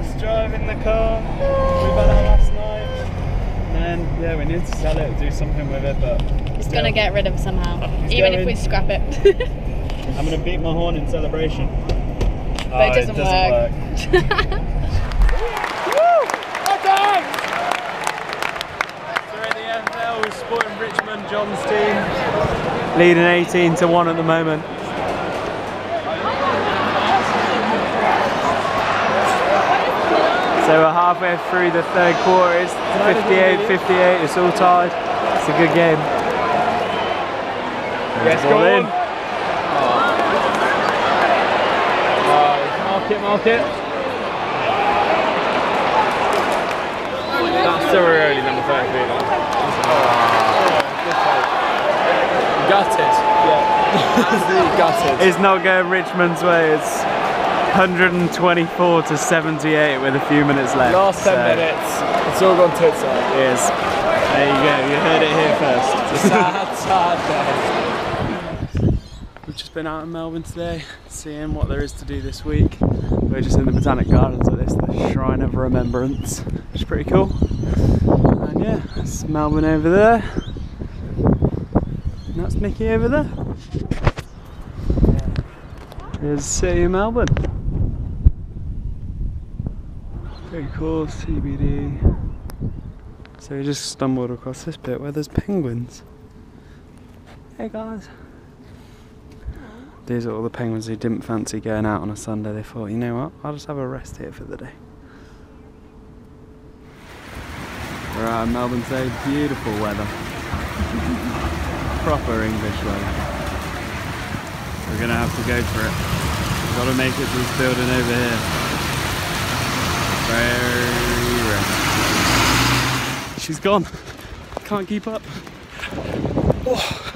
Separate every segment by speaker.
Speaker 1: us driving the car. We've had our last night. And then, yeah, we need to sell it, do something with it, but
Speaker 2: It's
Speaker 1: still,
Speaker 2: gonna get rid of somehow, even if we scrap it.
Speaker 1: I'm gonna beat my horn in celebration.
Speaker 2: But it
Speaker 1: Oh,
Speaker 2: doesn't work.
Speaker 1: Woo! Okay! So we're at the AFL Sporting Richmond, John's team. Leading 18 to 1 at the moment. So we're halfway through the third quarter. It's 58-58. It's all tied. It's a good game. Yes,
Speaker 3: go
Speaker 1: in.
Speaker 3: on. Mark it, mark it. That's still early, number 33. Gutted. Yeah. Gutted.
Speaker 1: It's not going Richmond's way. It's 124 to 78 with a few minutes left.
Speaker 3: Last 10
Speaker 1: So,
Speaker 3: minutes, it's all gone tits up.
Speaker 1: It is. There you go. You heard it here first.
Speaker 3: Sad, sad day.
Speaker 1: We've just been out in Melbourne today, seeing what there is to do this week. We're just in the Botanic Gardens at this, the Shrine of Remembrance, which is pretty cool. And yeah, that's Melbourne over there. And that's Nikki over there. Here's the city of Melbourne. Very cool, CBD. So we just stumbled across this bit where there's penguins. Hey guys. These are all the penguins who didn't fancy going out on a Sunday. They thought, you know what, I'll just have a rest here for the day. In Melbourne today, beautiful weather. Proper English weather. We're gonna have to go for it. We've got to make it to this building over here. Very rare. She's gone. Can't keep up. Oh,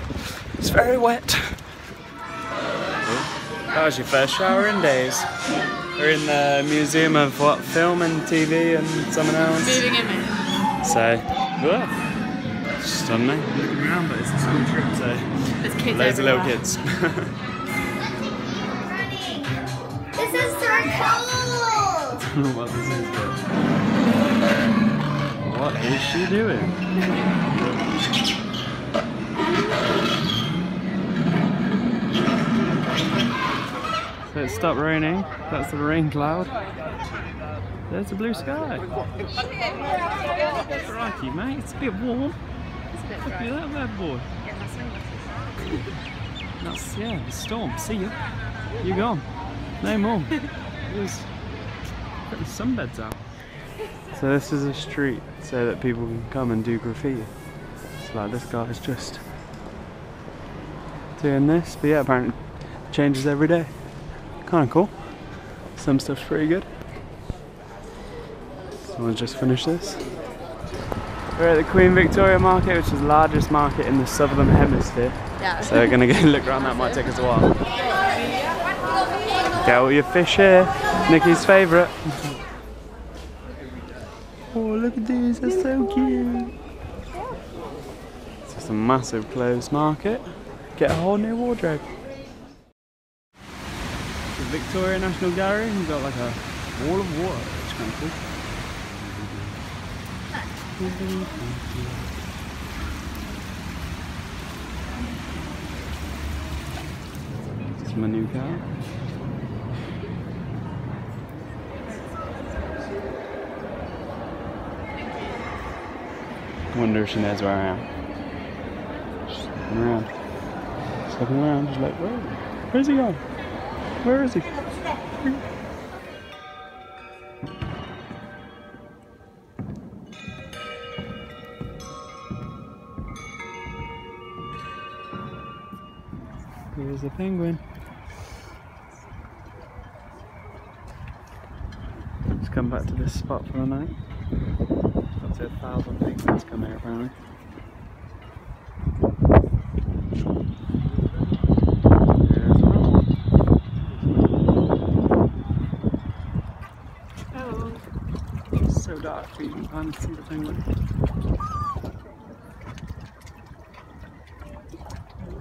Speaker 1: it's very wet. That was your first shower in days. We're in the Museum of what? Film and TV and something else.
Speaker 2: Moving image.
Speaker 1: So, yeah. Just, I don't looking around, but it's a school trip, so
Speaker 2: There's kids
Speaker 1: loads of little kids.
Speaker 4: This is cool!
Speaker 1: what this is, but... What is she doing? So it stopped raining. That's the rain cloud. There's the blue sky. Crikey, mate, it's a bit warm. Look at that bad boy. That's, yeah, the storm. See ya. You're gone. No more. There's putting sunbeds out. So this is a street so that people can come and do graffiti. It's like this guy's just doing this, but yeah, apparently it changes every day. Kind of cool. Some stuff's pretty good. Someone just finished this. We're at the Queen Victoria Market, which is the largest market in the southern hemisphere.
Speaker 2: Yeah.
Speaker 1: So we're gonna go look around. That might take us a while. Get all your fish here. Nikki's favourite. oh, look at these. They're so cute. It's just a massive clothes market. Get a whole new wardrobe. The Victoria National Gallery. We've got like a wall of water. It's kind of cool. This is my new car. Wonder if she knows where I am. Just looking around. Just looking around, just like, where? Where's he going? Where is he? Here's the penguin. Let's come back to this spot for the night. To a thousand penguins come here apparently. There's one. Oh. It's so dark, but you can see the penguin.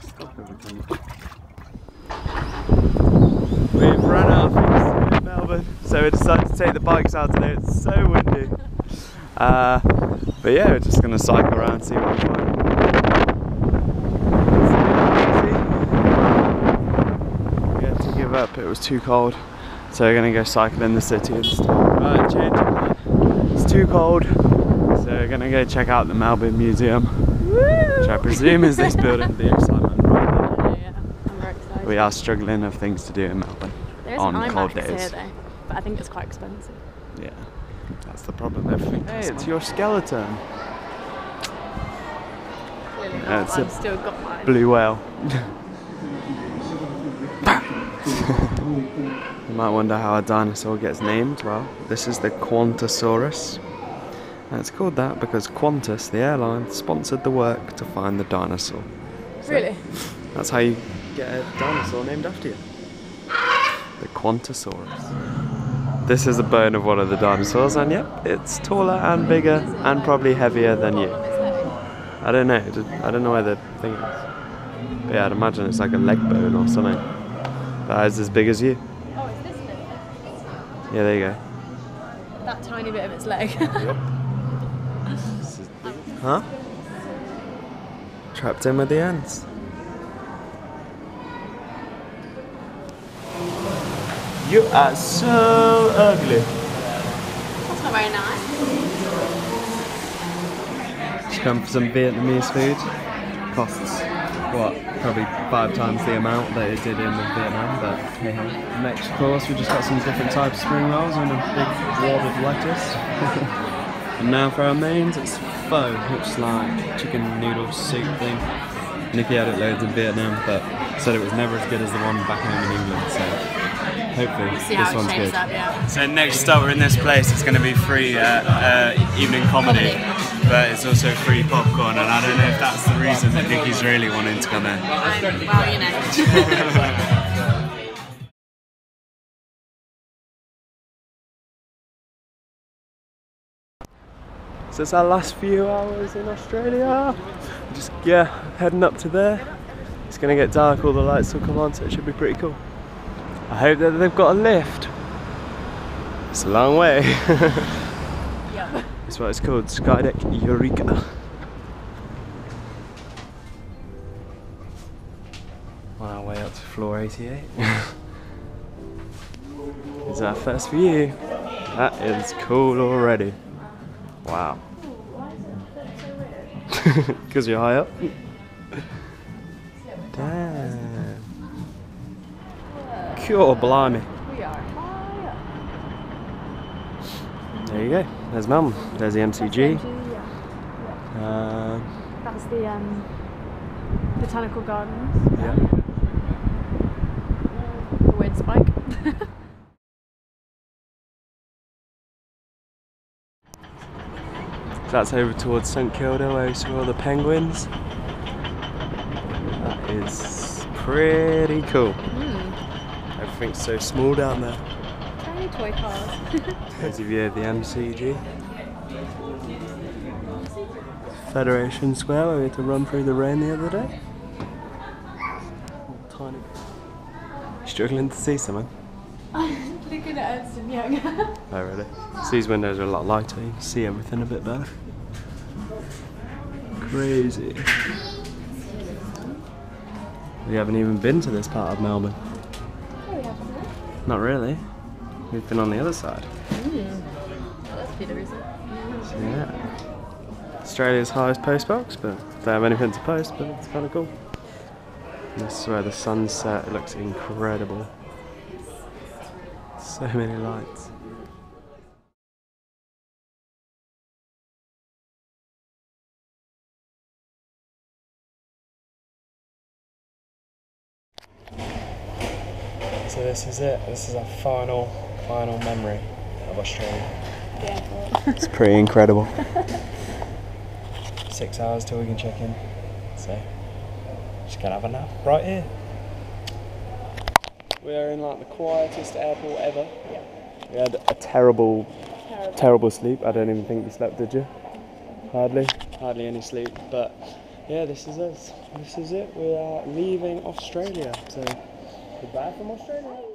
Speaker 1: Stop everything. We've run out of things in Melbourne, So we decided to take the bikes out today. It's so windy. Uh, but yeah, we're just gonna cycle around see what we find. We had to give up. It was too cold. So we're gonna go cycle in the city instead. Right, change of plan. It's too cold. So we're gonna go check out the Melbourne Museum. Which I presume is this building, the excitement right.
Speaker 2: Yeah, I'm very excited.
Speaker 1: We are struggling of things to do in Melbourne
Speaker 2: There is
Speaker 1: on
Speaker 2: an
Speaker 1: cold
Speaker 2: IMAX
Speaker 1: days.
Speaker 2: here though, but I think it's quite expensive.
Speaker 1: Yeah, that's the problem. Everything. Hey, it's your skeleton.
Speaker 2: Clearly
Speaker 1: Yeah,
Speaker 2: not,
Speaker 1: it's
Speaker 2: I've
Speaker 1: a
Speaker 2: still got mine.
Speaker 1: Blue whale. you might wonder how a dinosaur gets named. Well, this is the Qantassaurus. And it's called that because Qantas, the airline, sponsored the work to find the dinosaur.
Speaker 2: Really?
Speaker 1: That's how you get a dinosaur named after you. The Qantassaurus. This is a bone of one of the dinosaurs, and yep, it's taller and bigger and probably heavier than you. I don't know. I don't know where the thing is. But yeah, I'd imagine it's like a leg bone or something. That is as big as you.
Speaker 2: Oh, it's this bit.
Speaker 1: Yeah, there you go.
Speaker 2: That tiny bit of its leg.
Speaker 1: Huh? Trapped in with the ants. You are so ugly.
Speaker 2: That's not very nice.
Speaker 1: Just come for some Vietnamese food. Costs what? Probably five times the amount that it did in Vietnam, but hey hey. Next course we just got some different types of spring rolls and a big wad of lettuce. and now for our mains it's pho, which is like chicken noodle soup thing. Nikki had it loads in Vietnam, but said it was never as good as the one back home in England, so hopefully we'll
Speaker 2: See how
Speaker 1: this
Speaker 2: it
Speaker 1: one's
Speaker 2: shapes
Speaker 1: good.
Speaker 2: up, yeah.
Speaker 1: So next up, we're in this place. It's going to be free uh, uh, evening comedy, but it's also free popcorn. And I don't know if that's the reason that Nikki's really wanting to come in.
Speaker 2: Um, well, you know.
Speaker 1: So it's our last few hours in Australia. Just yeah, heading up to there. It's going to get dark. All the lights will come on, so it should be pretty cool. I hope that they've got a lift. It's a long way.
Speaker 2: yep.
Speaker 1: That's what it's called, Skydeck Eureka. On our way up to floor 88. is our first view. That is cool already. Wow. Because you're high up. Cool, blimey.
Speaker 2: We are high up.
Speaker 1: There you go. There's Mum. There's the MCG.
Speaker 2: Yeah.
Speaker 1: Uh,
Speaker 2: That's the um, botanical gardens.
Speaker 1: yeah.
Speaker 2: The weird spike.
Speaker 1: That's over towards St Kilda where we saw all the penguins. That is pretty cool. Everything's so small down there.
Speaker 2: Tiny toy cars.
Speaker 1: There's a view of the MCG. Federation Square where we had to run through the rain the other day. Tiny. Struggling to see someone?
Speaker 2: I'm Looking at Ernst and Young.
Speaker 1: Oh really? So these windows are a lot lighter, you can see everything a bit better. Crazy. We haven't even been to this part of Melbourne. Not really. We've been on the other side. Mm.
Speaker 2: That's Peter, is it?
Speaker 1: Yeah. Australia's highest post box, but don't have anything to post, but it's kind of cool. This is where the sunset it looks incredible. So many lights. So this is it. This is our final, final memory of Australia.
Speaker 2: Yeah.
Speaker 1: It's pretty incredible. Six hours till we can check in. So, just gonna have a nap right here. We are in like the quietest airport ever. Yeah. We had a terrible,
Speaker 2: Terrible.
Speaker 1: terrible sleep. I don't even think you slept, did you? Hardly, hardly any sleep. But yeah, this is us. This is it. We are leaving Australia. So, goodbye from Australia.